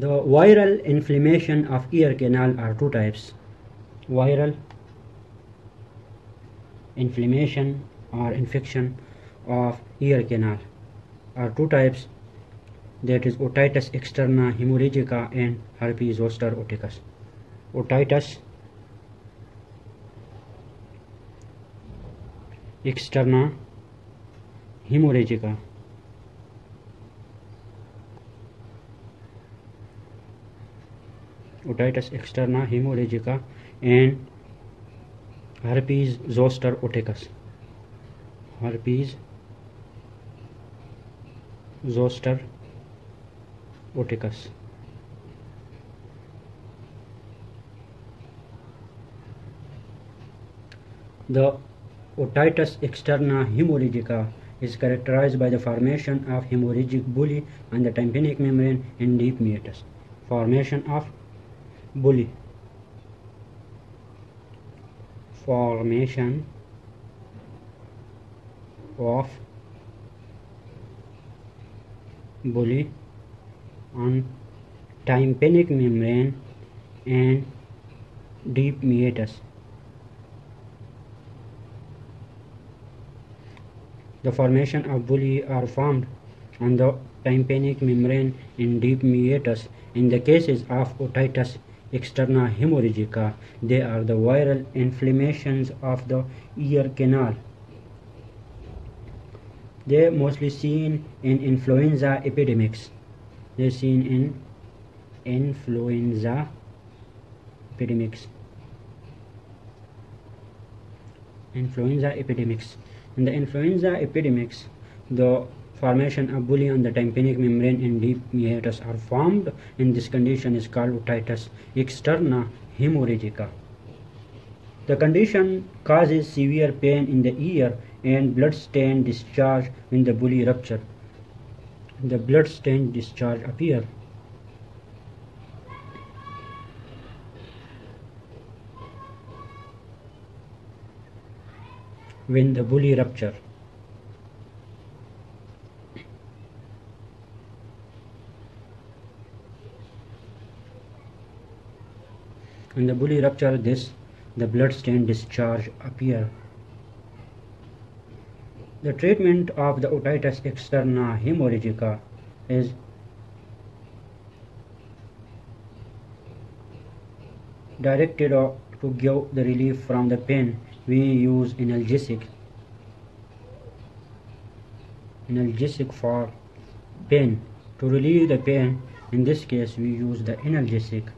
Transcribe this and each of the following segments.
The viral inflammation of ear canal are two types. Viral inflammation or infection of ear canal are two types that is otitis externa hemorrhagica and herpes zoster oticus. Otitis externa hemorrhagica otitis externa hemorrhagica and herpes zoster oticus herpes zoster oticus the otitis externa hemorrhagica is characterized by the formation of hemorrhagic bully on the tympanic membrane in deep meatus formation of bullae. Formation of bullae on tympanic membrane and deep meatus. The formation of bullae are formed on the tympanic membrane in deep meatus. In the cases of otitis externa hemorrhagica. They are the viral inflammations of the ear canal. They are mostly seen in influenza epidemics. They are seen in influenza epidemics. Influenza epidemics. In the influenza epidemics, the formation of bullae on the tympanic membrane in deep meatus are formed in this condition is called otitis externa hemorrhagica. The condition causes severe pain in the ear and blood-stained discharge when the bullae rupture. The blood-stained discharge appear. when the bullae rupture. When the bullae rupture this, the blood-stained discharge appear. The treatment of the otitis externa hemorrhagica is directed to give the relief from the pain. We use analgesic analgesic for pain. To relieve the pain, in this case we use the analgesic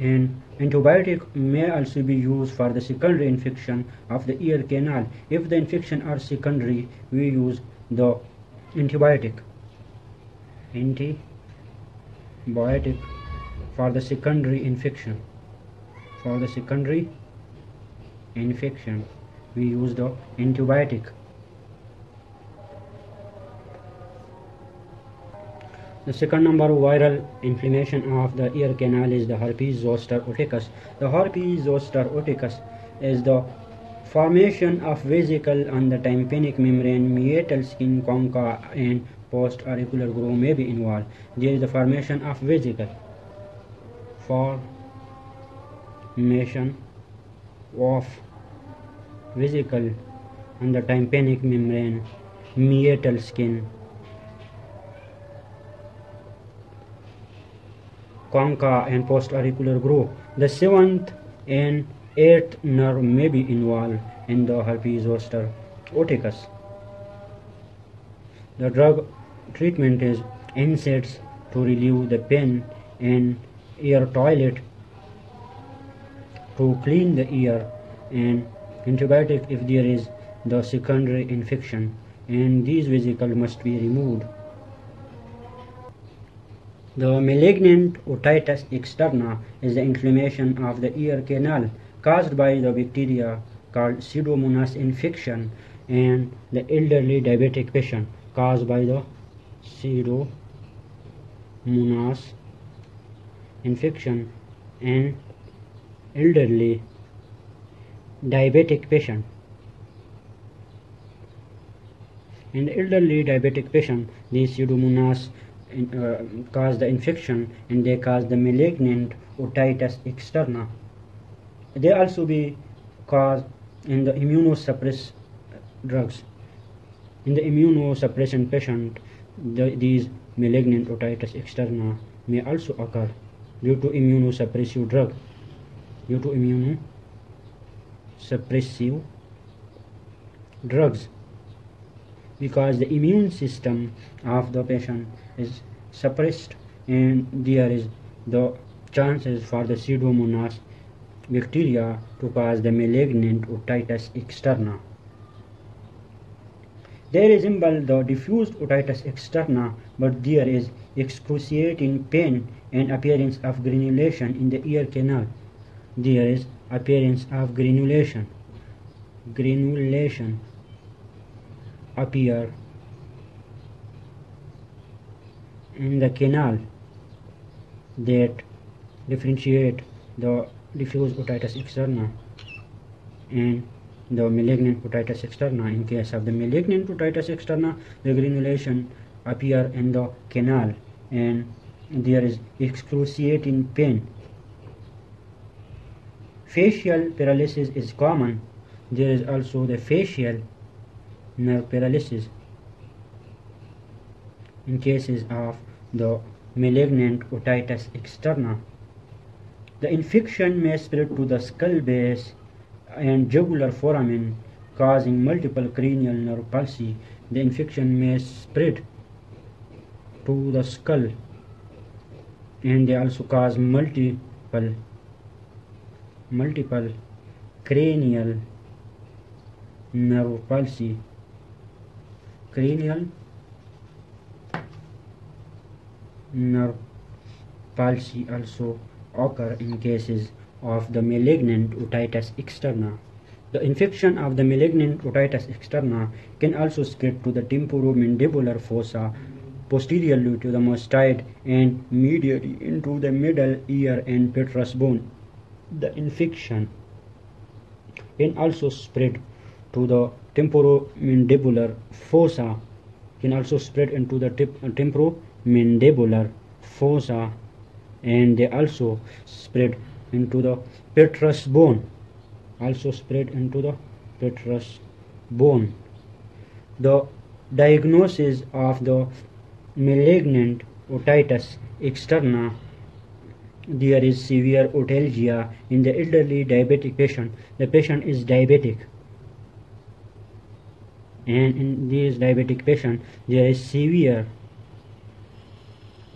and antibiotic may also be used for the secondary infection of the ear canal. If the infection are secondary we use the antibiotic. Antibiotic for the secondary infection. For the secondary infection we use the antibiotic The second number viral inflammation of the ear canal is the herpes zoster oticus. The herpes zoster oticus is the formation of vesicle on the tympanic membrane, meatal skin, concha, and post-auricular groove may be involved. There is the formation of vesicle. Formation of vesicle on the tympanic membrane, meatal skin, concha and post-auricular groove. The seventh and eighth nerve may be involved in the herpes zoster oticus. The drug treatment is NSAIDs to relieve the pain and ear toilet to clean the ear and antibiotic if there is the secondary infection and these vesicles must be removed. The malignant otitis externa is the inflammation of the ear canal caused by the bacteria called Pseudomonas infection and the elderly diabetic patient caused by the Pseudomonas infection and elderly diabetic patient. In the elderly diabetic patient, the Pseudomonas in, uh, cause the infection and they cause the malignant otitis externa. They also be caused in the immunosuppress drugs. In the immunosuppression patient, the, these malignant otitis externa may also occur due to immunosuppressive drug. Due to immunosuppressive drugs because the immune system of the patient is suppressed and there is the chances for the pseudomonas bacteria to cause the malignant otitis externa. They resemble the diffused otitis externa, but there is excruciating pain and appearance of granulation in the ear canal. There is appearance of granulation. Granulation appear in the canal that differentiate the diffuse otitis externa and the malignant otitis externa. In case of the malignant otitis externa, the granulation appear in the canal and there is excruciating pain. Facial paralysis is common. There is also the facial paralysis in cases of the malignant otitis externa. The infection may spread to the skull base and jugular foramen causing multiple cranial nerve palsy. The infection may spread to the skull and they also cause multiple multiple cranial nerve palsy cranial nerve palsy also occur in cases of the malignant otitis externa. The infection of the malignant otitis externa can also spread to the temporomandibular fossa posteriorly to the mastoid and medially into the middle ear and petrous bone. The infection can also spread to the temporomandibular fossa can also spread into the uh, temporomandibular fossa and they also spread into the petrous bone also spread into the petrous bone. The diagnosis of the malignant otitis externa there is severe otalgia in the elderly diabetic patient. The patient is diabetic and in this diabetic patient there is severe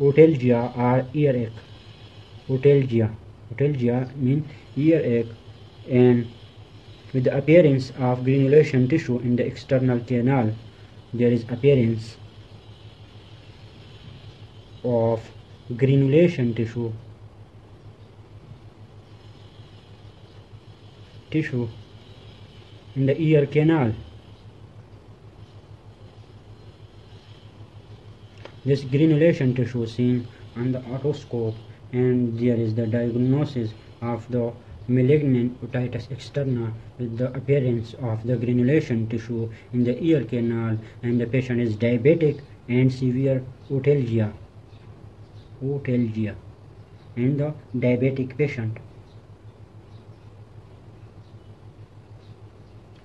otalgia or earache. Otalgia. Otalgia means earache and with the appearance of granulation tissue in the external canal there is appearance of granulation tissue. Tissue in the ear canal This granulation tissue seen on the otoscope and there is the diagnosis of the malignant otitis externa with the appearance of the granulation tissue in the ear canal and the patient is diabetic and severe otalgia otalgia in the diabetic patient.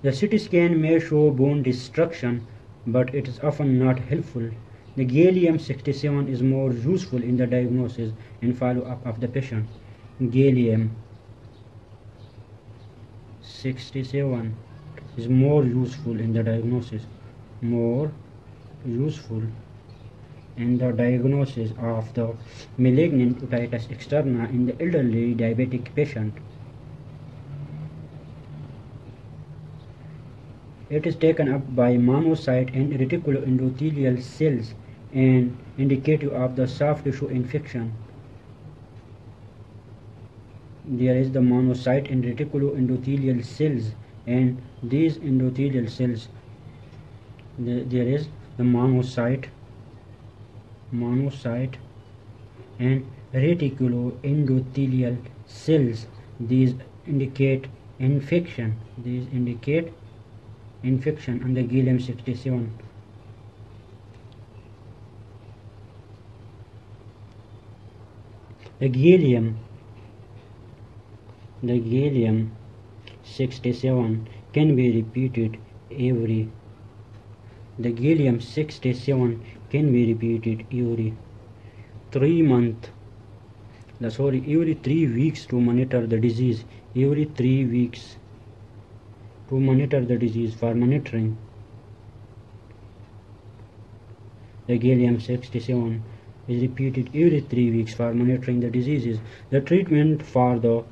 The CT scan may show bone destruction but it is often not helpful the gallium-67 is more useful in the diagnosis and follow-up of the patient. Gallium-67 is more useful in the diagnosis, more useful in the diagnosis of the malignant otitis externa in the elderly diabetic patient. It is taken up by monocyte and reticuloendothelial cells and indicative of the soft tissue infection. There is the monocyte and reticuloendothelial cells and these endothelial cells there is the monocyte monocyte and reticuloendothelial cells these indicate infection these indicate infection on the gallium 67 The gallium, the gallium 67 can be repeated every the gallium 67 can be repeated every 3 month the sorry every 3 weeks to monitor the disease every 3 weeks to monitor the disease for monitoring. The gallium 67 is repeated every 3 weeks for monitoring the diseases. The treatment for the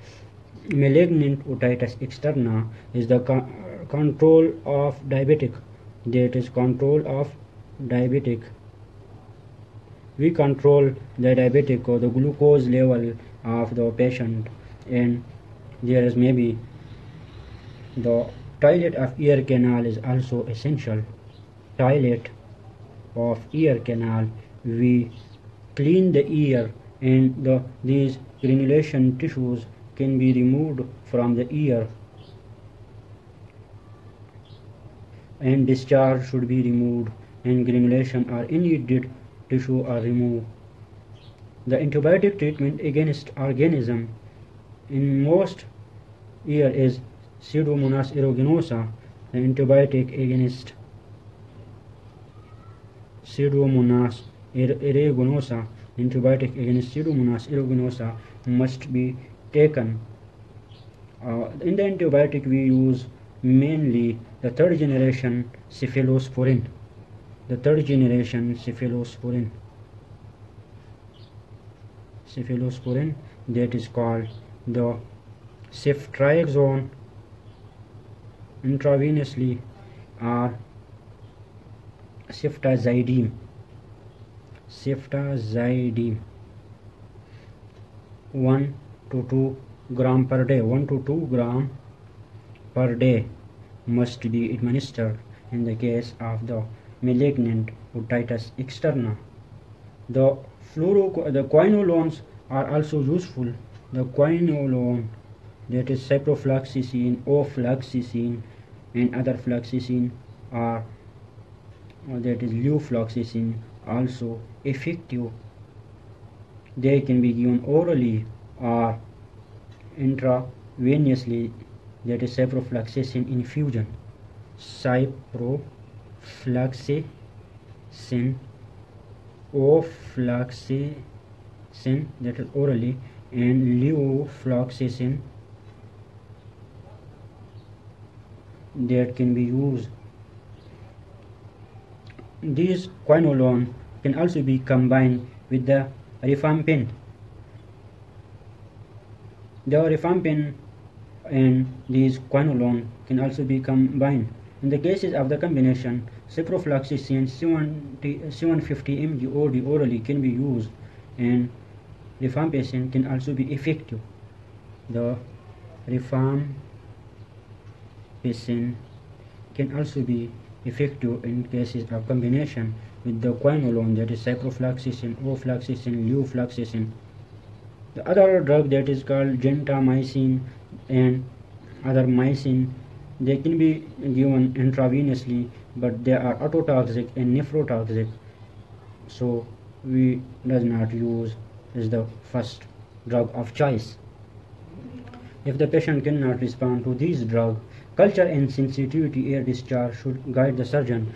malignant otitis externa is the co control of diabetic. That is control of diabetic. We control the diabetic or the glucose level of the patient and there is maybe the toilet of ear canal is also essential toilet of ear canal we clean the ear and the these granulation tissues can be removed from the ear and discharge should be removed and granulation or any dead tissue are removed. The antibiotic treatment against organism in most ear is Pseudomonas aeruginosa, the antibiotic against Pseudomonas aeruginosa, antibiotic against Pseudomonas aeruginosa must be taken. Uh, in the antibiotic we use mainly the third generation cephalosporin. The third generation cephalosporin. Cephalosporin that is called the ceftriaxone intravenously or ceftazidime ceftazidime 1 to 2 gram per day 1 to 2 gram per day must be administered in the case of the malignant otitis externa. The fluoro the quinolones are also useful. The quinolone that is ciprofloxacin ofloxacin and other floxacin are that is levofloxacin also effective. They can be given orally or intravenously that is ciprofloxacin infusion. Ciprofloxacin ofloxacin that is orally and levofloxacin that can be used This quinolone can also be combined with the rifampin the rifampin and these quinolone can also be combined. In the cases of the combination, ciprofloxacin 750 mg OD orally can be used and rifampicin can also be effective. The rifampicin can also be effective in cases of combination with the quinolone that is ciprofloxacin, ofloxacin, levofloxacin the other drug that is called gentamicin and other mycin they can be given intravenously but they are ototoxic and nephrotoxic. So we does not use is the first drug of choice. If the patient cannot respond to these drug culture and sensitivity air discharge should guide the surgeon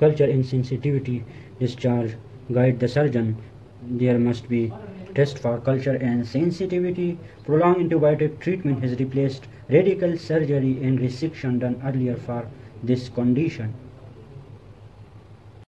culture and sensitivity discharge guide the surgeon there must be test for culture and sensitivity. Prolonged antibiotic treatment has replaced radical surgery and resection done earlier for this condition.